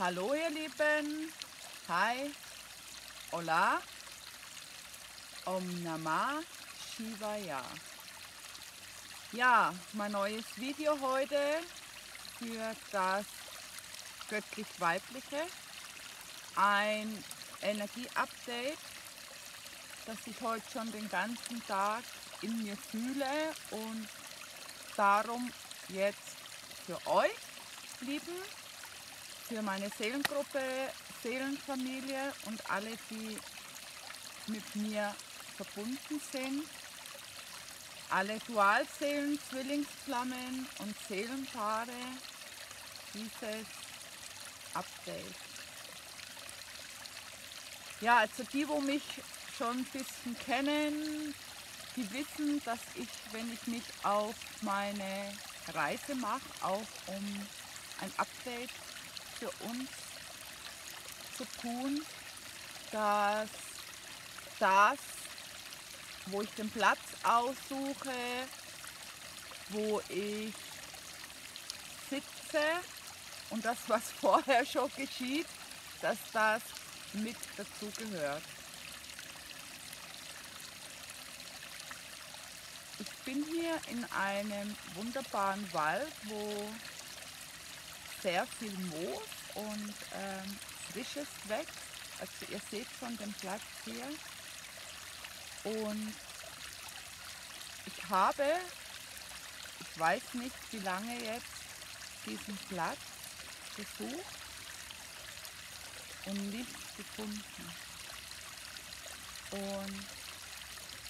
Hallo ihr Lieben, hi, hola, Om Namah Shivaya. Ja, mein neues Video heute für das göttlich-weibliche, ein Energie-Update, das ich heute schon den ganzen Tag in mir fühle und darum jetzt für euch, Lieben, für meine Seelengruppe, Seelenfamilie und alle, die mit mir verbunden sind. Alle Dualseelen, Zwillingsflammen und Seelenpaare dieses Update. Ja, also die, wo mich schon ein bisschen kennen, die wissen, dass ich, wenn ich mich auf meine Reise mache, auch um ein Update für uns zu tun, dass das, wo ich den Platz aussuche, wo ich sitze und das, was vorher schon geschieht, dass das mit dazugehört. Ich bin hier in einem wunderbaren Wald, wo sehr viel Moos und ähm, Frisches wächst. Also ihr seht schon den Platz hier. Und ich habe, ich weiß nicht wie lange jetzt, diesen Platz gesucht und nicht gefunden. Und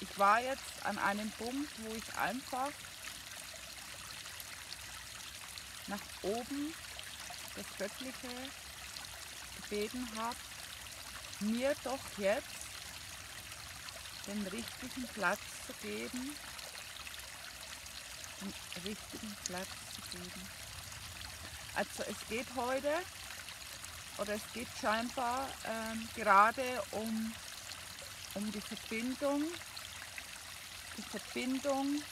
ich war jetzt an einem Punkt, wo ich einfach nach oben das Göttliche gebeten habe, mir doch jetzt den richtigen Platz zu geben, den richtigen Platz zu geben. Also es geht heute oder es geht scheinbar ähm, gerade um, um die Verbindung, die Verbindung,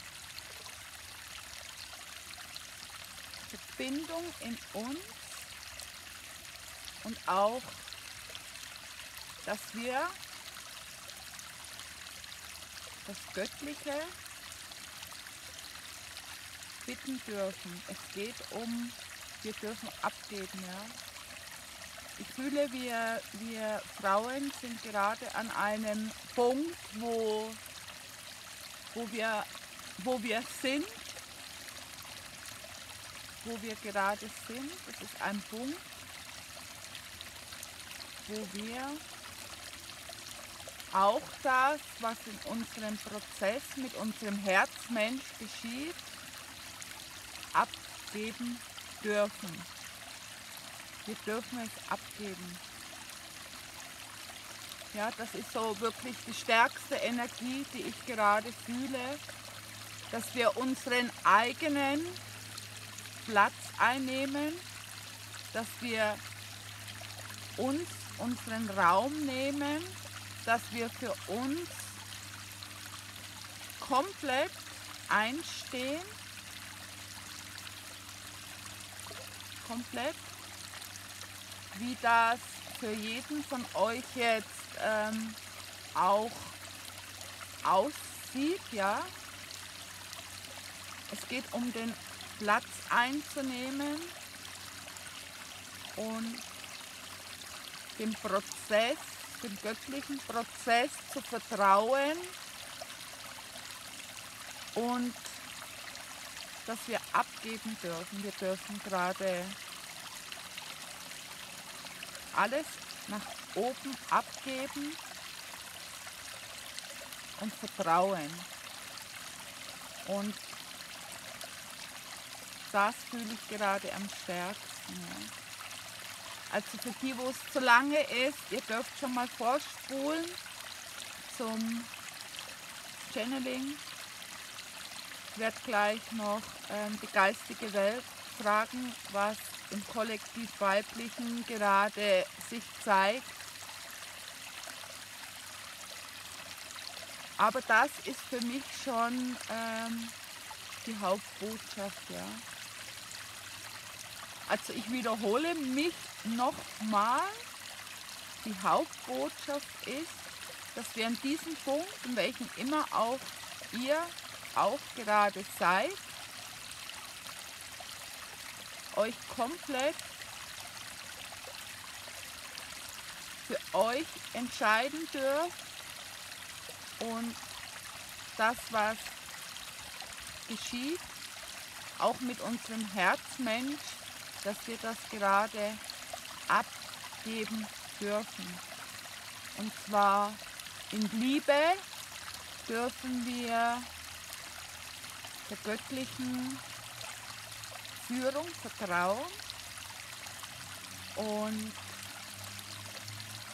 Verbindung in uns und auch, dass wir das Göttliche bitten dürfen. Es geht um, wir dürfen abgeben. Ja? Ich fühle, wir, wir Frauen sind gerade an einem Punkt, wo, wo, wir, wo wir sind, wo wir gerade sind. Das ist ein Punkt, wo wir auch das, was in unserem Prozess mit unserem Herzmensch geschieht, abgeben dürfen. Wir dürfen es abgeben. Ja, das ist so wirklich die stärkste Energie, die ich gerade fühle, dass wir unseren eigenen Platz einnehmen, dass wir uns unseren Raum nehmen, dass wir für uns komplett einstehen, komplett, wie das für jeden von euch jetzt ähm, auch aussieht, ja. Es geht um den Platz einzunehmen und dem Prozess, dem göttlichen Prozess zu vertrauen und dass wir abgeben dürfen. Wir dürfen gerade alles nach oben abgeben und vertrauen. Und das fühle ich gerade am stärksten. Ja. Also für die, wo es zu lange ist, ihr dürft schon mal vorspulen zum Channeling. Ich werde gleich noch ähm, die geistige Welt fragen, was im Kollektiv Weiblichen gerade sich zeigt. Aber das ist für mich schon ähm, die Hauptbotschaft. Ja. Also ich wiederhole mich nochmal. Die Hauptbotschaft ist, dass wir an diesem Punkt, in welchem immer auch ihr auch gerade seid, euch komplett für euch entscheiden dürft und das, was geschieht, auch mit unserem Herzmensch, dass wir das gerade abgeben dürfen. Und zwar in Liebe dürfen wir der göttlichen Führung vertrauen und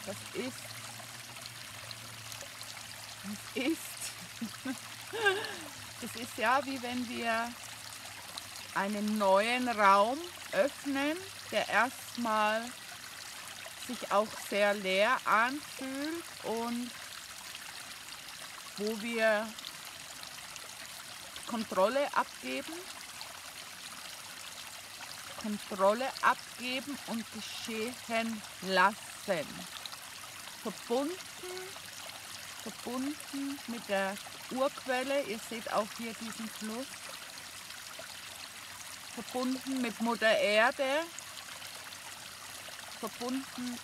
das ist, das ist, das ist ja wie wenn wir einen neuen Raum öffnen, der erstmal sich auch sehr leer anfühlt und wo wir Kontrolle abgeben, Kontrolle abgeben und geschehen lassen. Verbunden, verbunden mit der Urquelle, ihr seht auch hier diesen Fluss, verbunden mit Mutter Erde, verbunden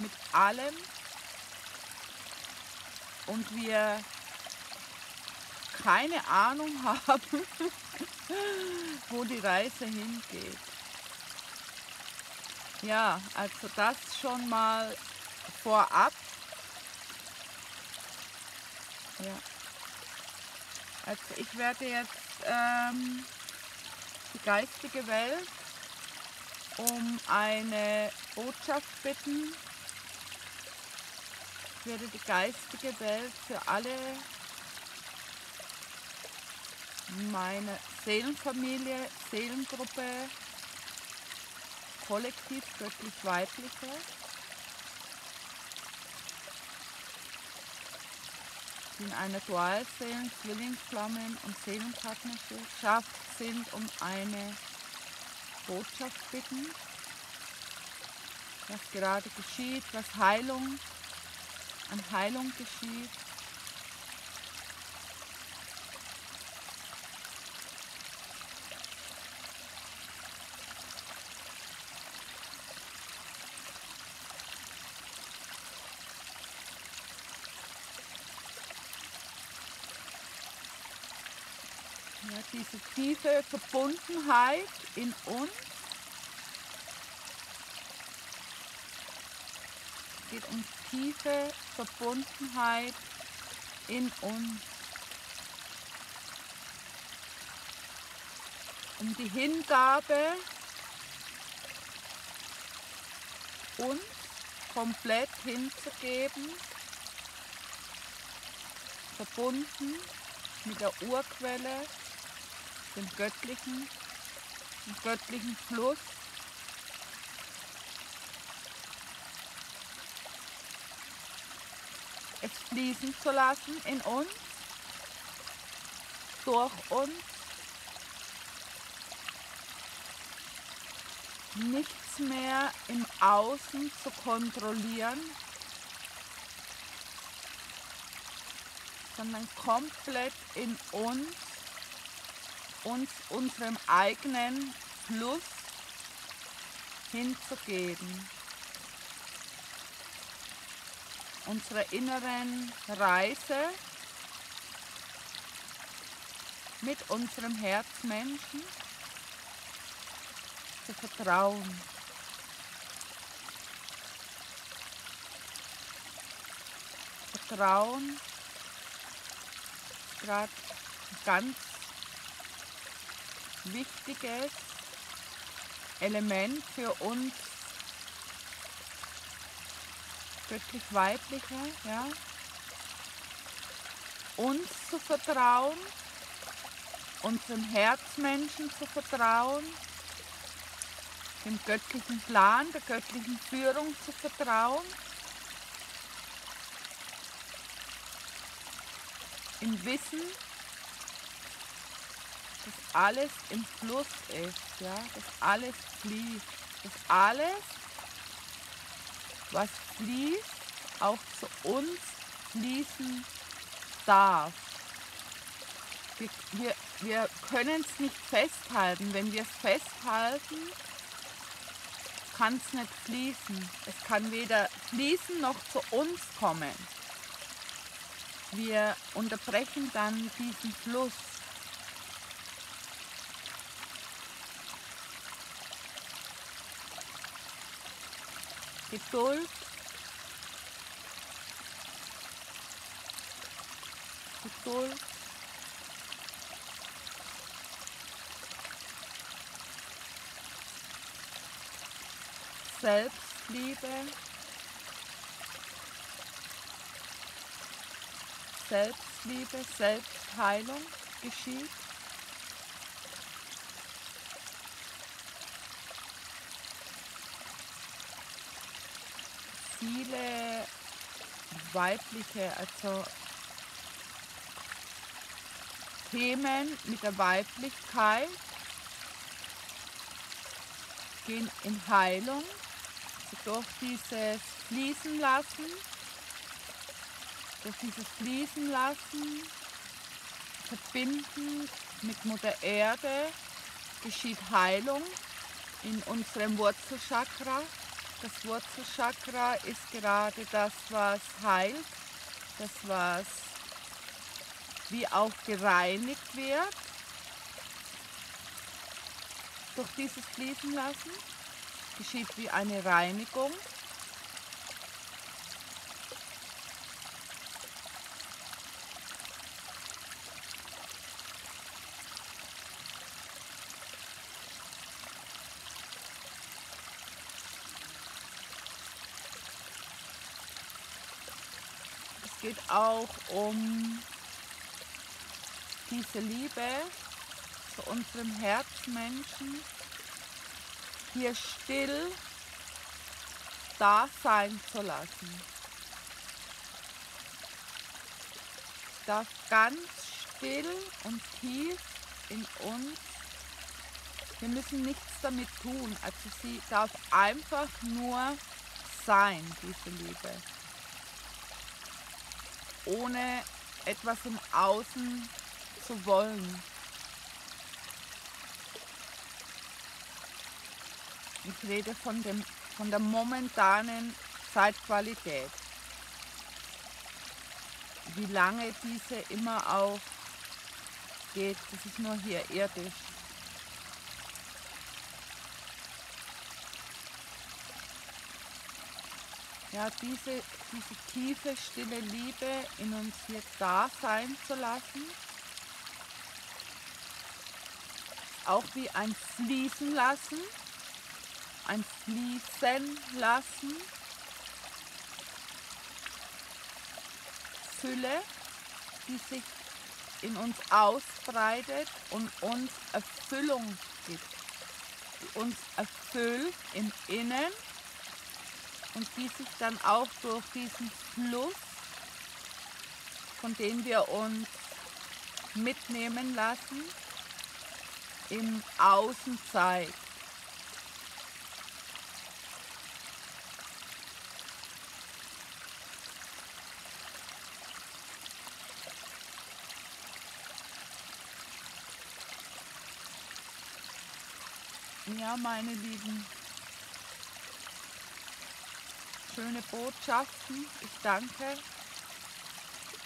mit allem und wir keine Ahnung haben, wo die Reise hingeht. Ja, also das schon mal vorab. Ja. Also ich werde jetzt ähm, die geistige Welt um eine Botschaft bitten. Ich werde die geistige Welt für alle meine Seelenfamilie, Seelengruppe, Kollektiv göttlich-weibliche. in einer Dualseelen, Zwillingsflammen und Seelenpartnerschaft sind, um eine Botschaft bitten, was gerade geschieht, was Heilung, an Heilung geschieht. Diese tiefe Verbundenheit in uns Es geht um tiefe Verbundenheit in uns. Um die Hingabe, uns komplett hinzugeben, verbunden mit der Urquelle dem göttlichen, dem göttlichen Fluss. Es fließen zu lassen in uns, durch uns. Nichts mehr im Außen zu kontrollieren, sondern komplett in uns uns unserem eigenen Fluss hinzugeben. Unsere inneren Reise mit unserem Herzmenschen zu vertrauen. Vertrauen gerade ganz wichtiges Element für uns göttlich-weibliche, ja, uns zu vertrauen, unserem Herzmenschen zu vertrauen, dem göttlichen Plan, der göttlichen Führung zu vertrauen, im Wissen, es alles im Fluss ist, ja, dass alles fließt, dass alles, was fließt, auch zu uns fließen darf. Wir, wir, wir können es nicht festhalten. Wenn wir es festhalten, kann es nicht fließen. Es kann weder fließen noch zu uns kommen. Wir unterbrechen dann diesen Fluss. Geduld. Geduld. Selbstliebe. Selbstliebe, Selbstheilung geschieht. Viele weibliche, also Themen mit der Weiblichkeit gehen in Heilung durch dieses Fließen lassen, durch dieses Fließen lassen, verbinden mit Mutter Erde geschieht Heilung in unserem Wurzelchakra. Das Wurzelchakra ist gerade das, was heilt, das, was wie auch gereinigt wird durch dieses Fließen lassen geschieht wie eine Reinigung. Es geht auch um diese Liebe zu unserem Herzmenschen hier still da sein zu lassen. Darf ganz still und tief in uns. Wir müssen nichts damit tun. Also sie darf einfach nur sein, diese Liebe. Ohne etwas im Außen zu wollen. Ich rede von, dem, von der momentanen Zeitqualität. Wie lange diese immer auch geht, das ist nur hier irdisch. Ja, diese, diese tiefe, stille Liebe in uns hier da sein zu lassen. Auch wie ein Fließen lassen ein Fließen lassen. Fülle, die sich in uns ausbreitet und uns Erfüllung gibt. Die uns erfüllt im Innen und die sich dann auch durch diesen Fluss, von dem wir uns mitnehmen lassen, im Außen zeigt. Ja, meine Lieben, schöne Botschaften. Ich danke,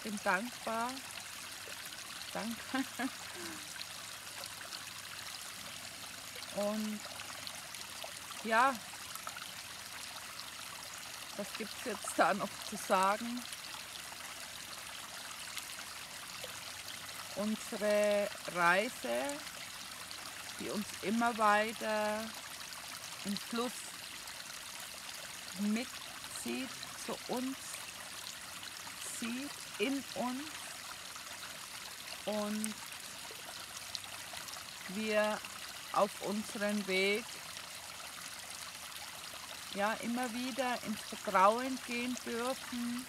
bin dankbar. Danke. Und ja, was gibt es jetzt da noch zu sagen? Unsere Reise die uns immer weiter im Fluss mitzieht, zu uns zieht, in uns und wir auf unseren Weg ja immer wieder ins Vertrauen gehen dürfen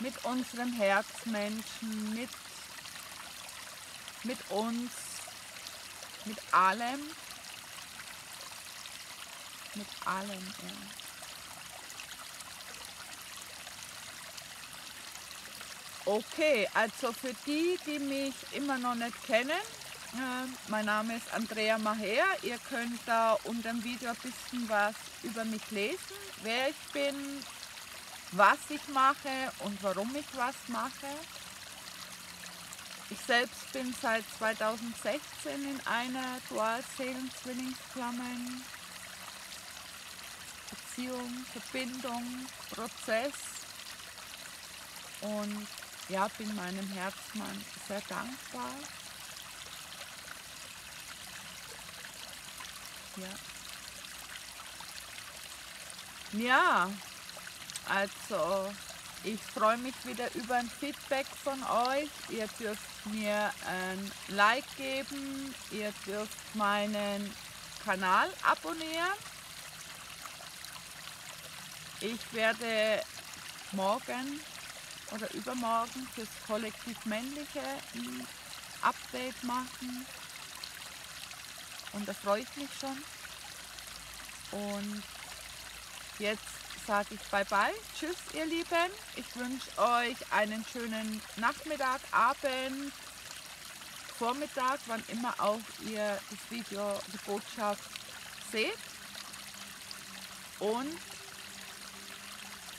mit unserem Herzmenschen, mit mit uns, mit allem, mit allem. Ja. Okay, also für die, die mich immer noch nicht kennen, äh, mein Name ist Andrea Maher. Ihr könnt da unter dem Video ein bisschen was über mich lesen, wer ich bin, was ich mache und warum ich was mache. Ich selbst bin seit 2016 in einer Dual-Seelen-Zwillingsflammen Beziehung, Verbindung, Prozess und ja, bin meinem Herzmann sehr dankbar. Ja. Ja, also ich freue mich wieder über ein Feedback von euch. Ihr dürft mir ein Like geben, ihr dürft meinen Kanal abonnieren. Ich werde morgen oder übermorgen fürs Kollektiv Männliche ein Update machen. Und da freue ich mich schon. Und jetzt sage ich Bye-bye. Tschüss, ihr Lieben. Ich wünsche euch einen schönen Nachmittag, Abend, Vormittag, wann immer auch ihr das Video, die Botschaft seht. Und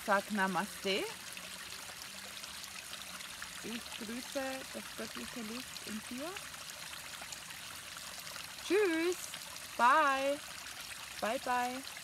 sag Namaste. Ich grüße das göttliche Licht in dir. Tschüss. Bye. Bye, bye.